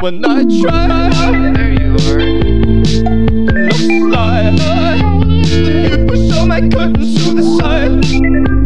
when I try. There you are. Looks like you push all my curtains to the side.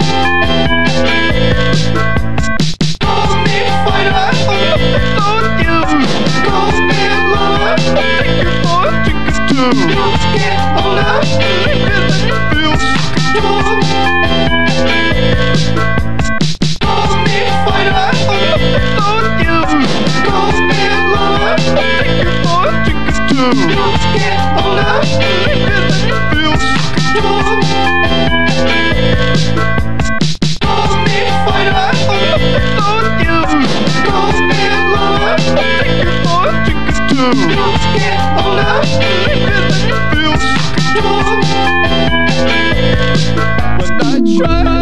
Thank you. try.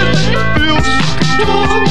Thank.